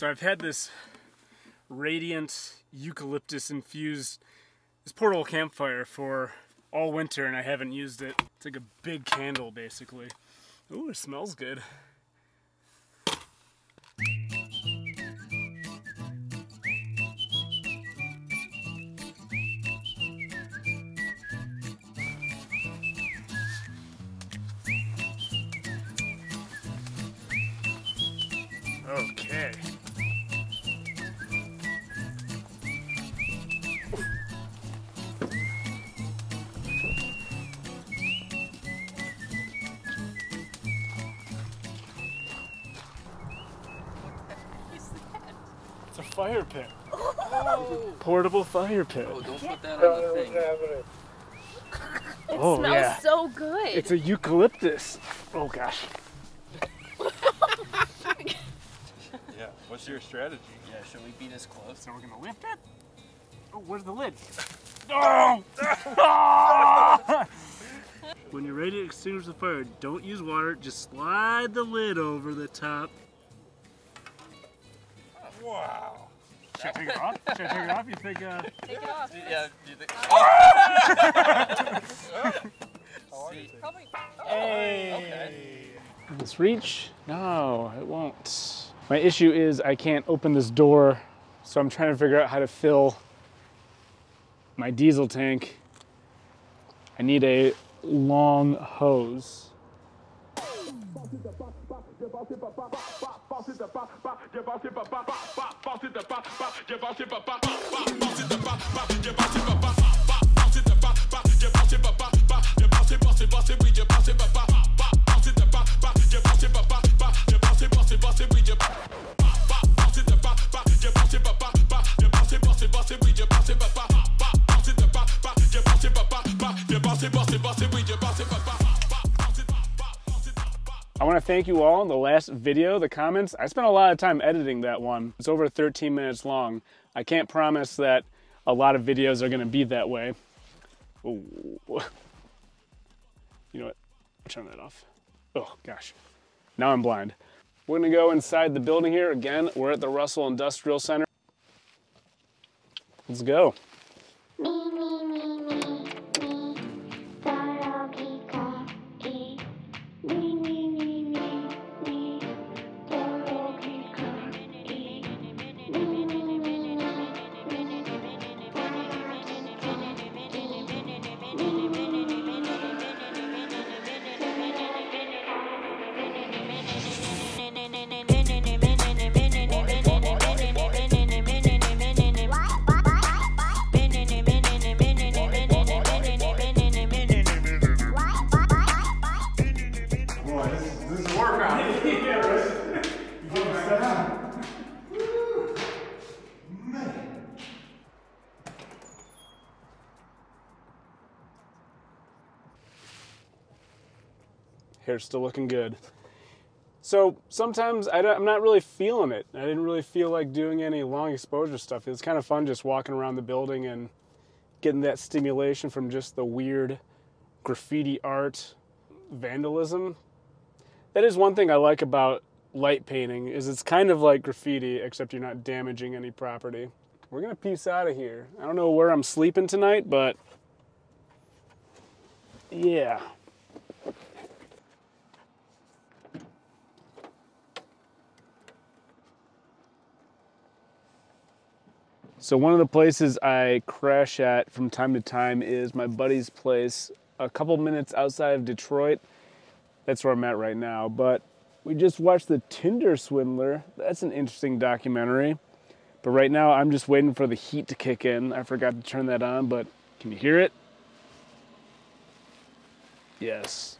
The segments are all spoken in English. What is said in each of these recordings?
So I've had this radiant eucalyptus infused this portable campfire for all winter and I haven't used it. It's like a big candle basically. Ooh, it smells good. It's a fire pit. Portable fire pit. Oh, don't put that on the thing. It Oh, smells yeah. so good. It's a eucalyptus. Oh gosh. Yeah. What's your strategy? Yeah, should we be this close? So we're gonna lift it? Oh, where's the lid? Oh! when you're ready to extinguish the fire, don't use water, just slide the lid over the top. Wow. Should I take it off? Should I take it off? You think, uh... Take it off. Yeah, do you think? oh! Probably. Hey! Will this reach? No, it won't. My issue is I can't open this door, so I'm trying to figure out how to fill my diesel tank. I need a long hose. passé de pas, pas, j'ai passé pas, pas, pas, pas, passé de pas, pas, j'ai passé pas, pas, pas, passé de pas, pas, j'ai passé thank you all. In the last video, the comments, I spent a lot of time editing that one. It's over 13 minutes long. I can't promise that a lot of videos are going to be that way. Ooh. You know what? I'll turn that off. Oh, gosh. Now I'm blind. We're to go inside the building here. Again, we're at the Russell Industrial Center. Let's go. Hair's still looking good. So sometimes I am not really feeling it. I didn't really feel like doing any long exposure stuff. It was kind of fun just walking around the building and getting that stimulation from just the weird graffiti art vandalism. That is one thing I like about light painting is it's kind of like graffiti except you're not damaging any property. We're going to piece out of here. I don't know where I'm sleeping tonight, but yeah. So one of the places I crash at from time to time is my buddy's place, a couple minutes outside of Detroit. That's where I'm at right now. But we just watched The Tinder Swindler. That's an interesting documentary. But right now I'm just waiting for the heat to kick in. I forgot to turn that on, but can you hear it? Yes.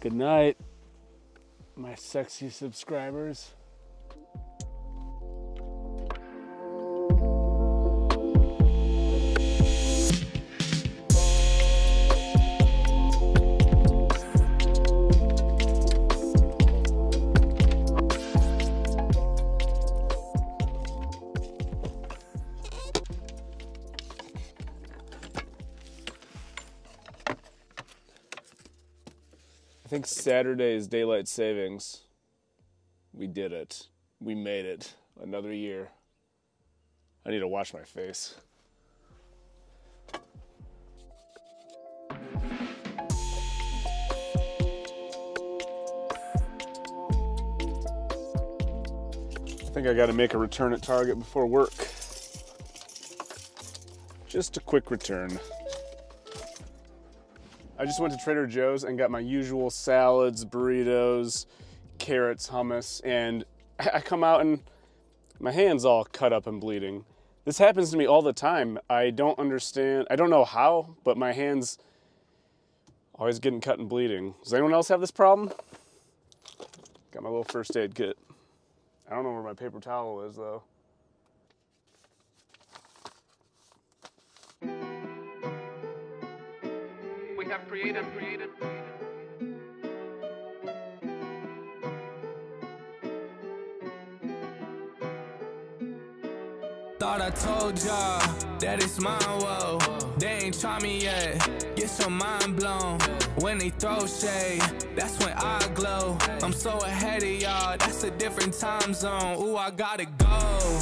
Good night, my sexy subscribers. Think Saturday is daylight savings. We did it. We made it. Another year. I need to wash my face. I think I got to make a return at Target before work. Just a quick return. I just went to Trader Joe's and got my usual salads, burritos, carrots, hummus, and I come out and my hand's all cut up and bleeding. This happens to me all the time. I don't understand. I don't know how, but my hands always getting cut and bleeding. Does anyone else have this problem? Got my little first aid kit. I don't know where my paper towel is though. Have created, created. Thought I told y'all that it's mine, whoa. They ain't try me yet. Get your mind blown. When they throw shade, that's when I glow. I'm so ahead of y'all, that's a different time zone. Ooh, I gotta go.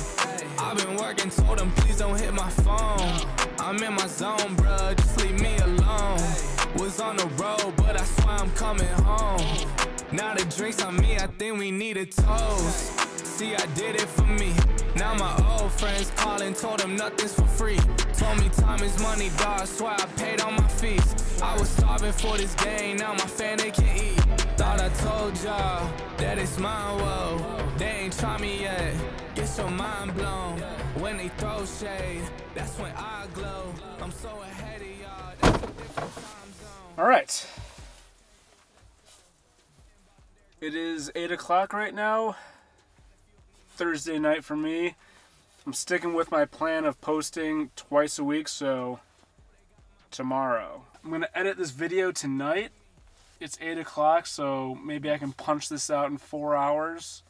I've been working, told them please don't hit my phone. I'm in my zone, bruh, just leave me alone. Was on the road, but I swear I'm coming home. Now the drinks on me, I think we need a toast. See, I did it for me. Now my old friends calling, told them nothing's for free. Told me time is money, dog. Swear I paid all my fees. I was starving for this game, now my family can eat. Thought I told y'all that it's my whoa. They ain't try me yet. Get your mind blown. When they throw shade, that's when I glow. I'm so ahead of y'all. That's a different time zone. All right. It is 8 o'clock right now. Thursday night for me. I'm sticking with my plan of posting twice a week, so tomorrow. I'm going to edit this video tonight. It's 8 o'clock, so maybe I can punch this out in four hours.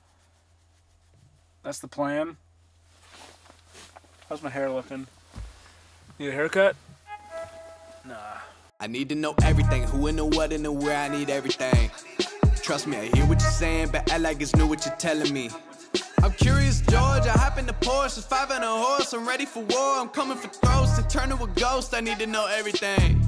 That's the plan. How's my hair looking? Need a haircut? Nah. I need to know everything, who and the what and the where, I need everything. Trust me, I hear what you're saying, but act like it's new what you're telling me. I'm curious, George, I hop in the Porsche, it's five and a horse, I'm ready for war, I'm coming for throats, to turn to a ghost, I need to know everything.